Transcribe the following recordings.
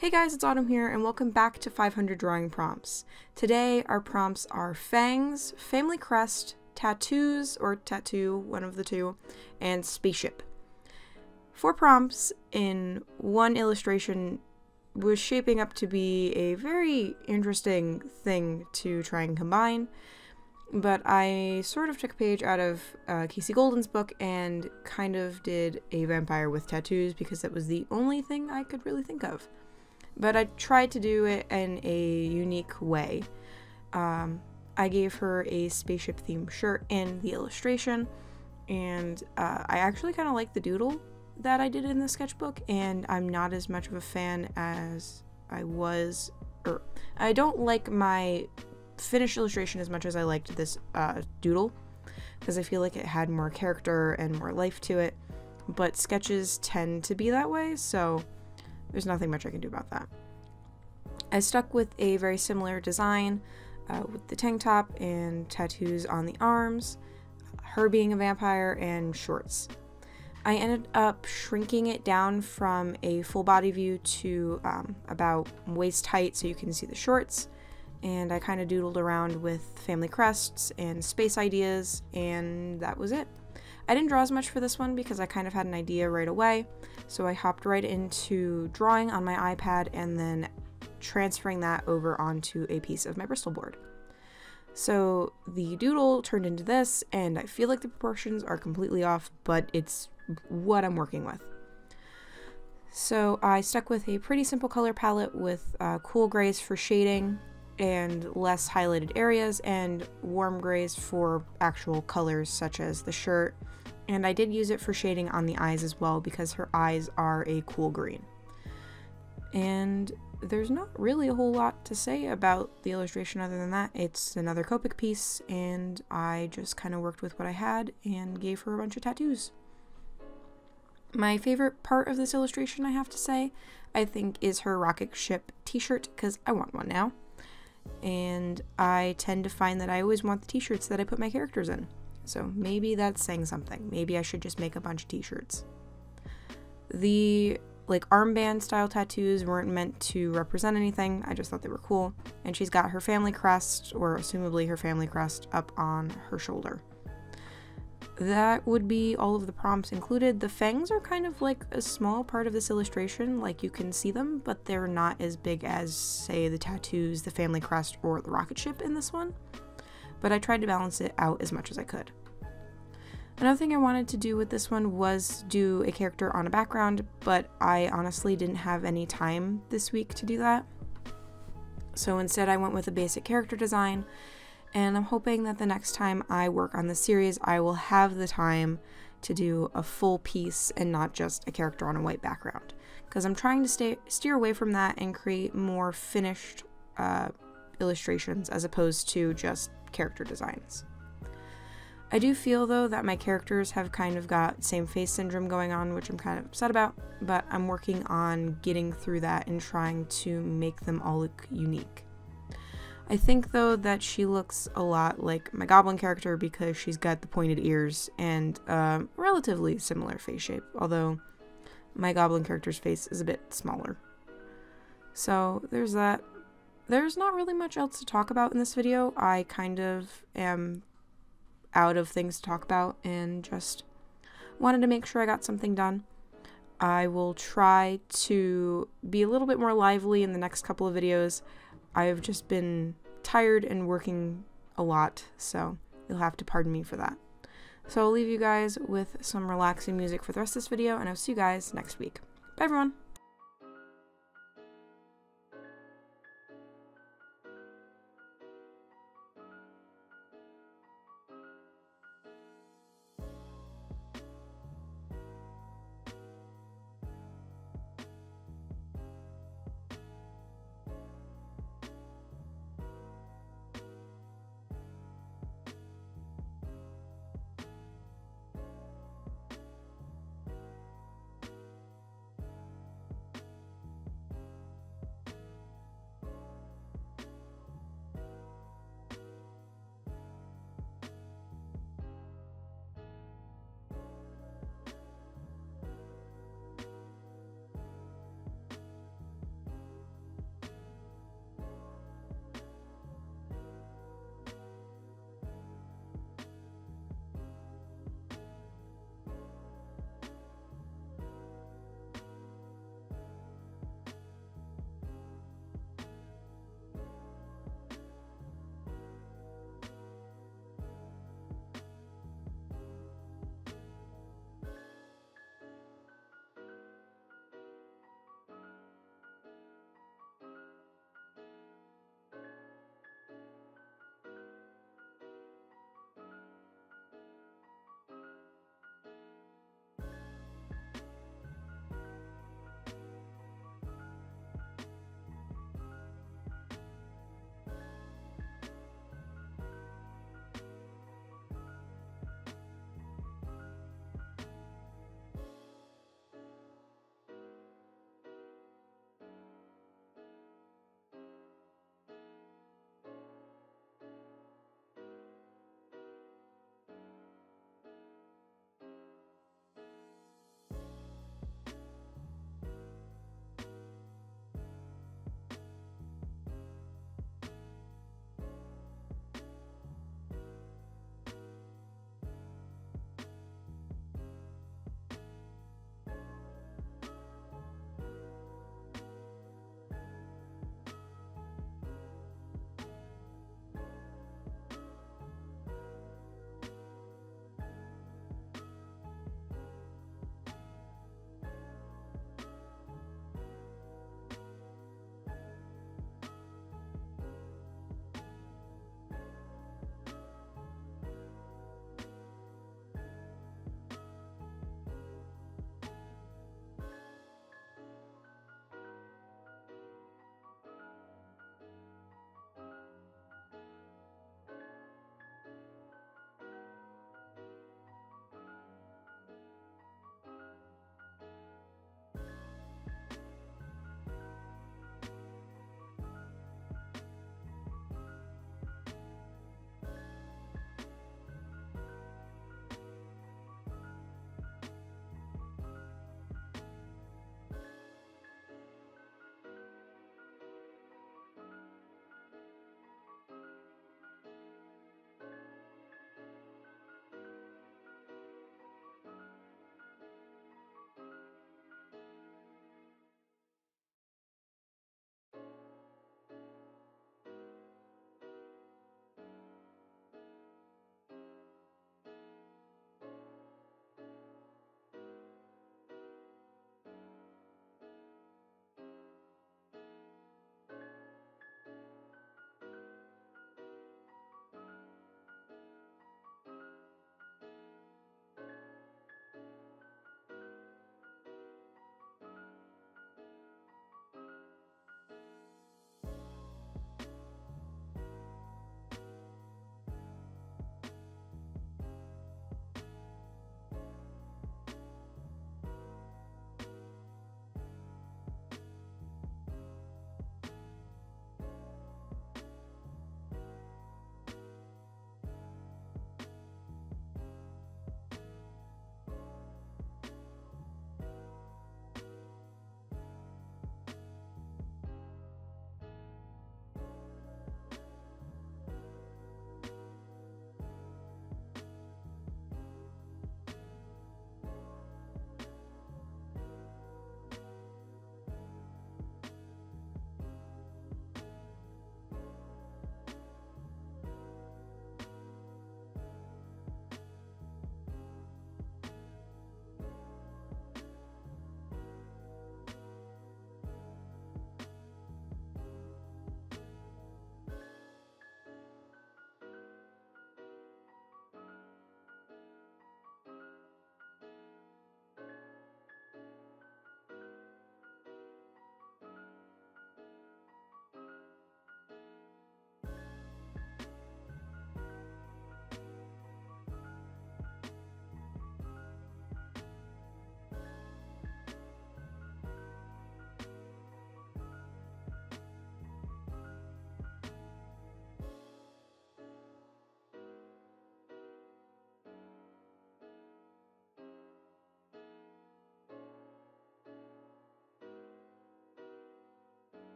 Hey guys, it's Autumn here, and welcome back to 500 Drawing Prompts. Today, our prompts are fangs, family crest, tattoos, or tattoo, one of the two, and spaceship. Four prompts in one illustration was shaping up to be a very interesting thing to try and combine, but I sort of took a page out of uh, Casey Golden's book and kind of did a vampire with tattoos because that was the only thing I could really think of but I tried to do it in a unique way. Um, I gave her a spaceship themed shirt in the illustration, and uh, I actually kind of like the doodle that I did in the sketchbook, and I'm not as much of a fan as I was, or I don't like my finished illustration as much as I liked this uh, doodle, because I feel like it had more character and more life to it, but sketches tend to be that way, so there's nothing much I can do about that. I stuck with a very similar design uh, with the tank top and tattoos on the arms, her being a vampire, and shorts. I ended up shrinking it down from a full body view to um, about waist height so you can see the shorts. And I kind of doodled around with family crests and space ideas, and that was it. I didn't draw as much for this one because I kind of had an idea right away, so I hopped right into drawing on my iPad and then transferring that over onto a piece of my Bristol board. So the doodle turned into this, and I feel like the proportions are completely off, but it's what I'm working with. So I stuck with a pretty simple color palette with uh, cool grays for shading and less highlighted areas, and warm grays for actual colors such as the shirt and I did use it for shading on the eyes as well because her eyes are a cool green. And there's not really a whole lot to say about the illustration other than that. It's another Copic piece, and I just kind of worked with what I had and gave her a bunch of tattoos. My favorite part of this illustration, I have to say, I think is her rocket ship t-shirt because I want one now. And I tend to find that I always want the t-shirts that I put my characters in. So maybe that's saying something. Maybe I should just make a bunch of t-shirts. The like armband style tattoos weren't meant to represent anything. I just thought they were cool. And she's got her family crest, or assumably her family crest, up on her shoulder. That would be all of the prompts included. The fangs are kind of like a small part of this illustration, like you can see them, but they're not as big as, say, the tattoos, the family crest, or the rocket ship in this one. But I tried to balance it out as much as I could. Another thing I wanted to do with this one was do a character on a background, but I honestly didn't have any time this week to do that. So instead I went with a basic character design, and I'm hoping that the next time I work on the series I will have the time to do a full piece and not just a character on a white background. Because I'm trying to stay steer away from that and create more finished uh, illustrations as opposed to just character designs. I do feel though that my characters have kind of got same face syndrome going on, which I'm kind of upset about, but I'm working on getting through that and trying to make them all look unique. I think though that she looks a lot like my goblin character because she's got the pointed ears and a relatively similar face shape, although my goblin character's face is a bit smaller. So there's that. There's not really much else to talk about in this video. I kind of am out of things to talk about and just wanted to make sure I got something done. I will try to be a little bit more lively in the next couple of videos. I've just been tired and working a lot, so you'll have to pardon me for that. So I'll leave you guys with some relaxing music for the rest of this video, and I'll see you guys next week. Bye everyone!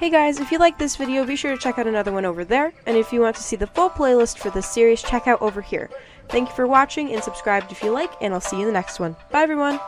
Hey guys, if you like this video, be sure to check out another one over there, and if you want to see the full playlist for this series, check out over here. Thank you for watching, and subscribe if you like, and I'll see you in the next one. Bye everyone!